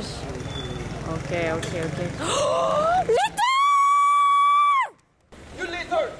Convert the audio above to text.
Okay, okay, okay. You litter!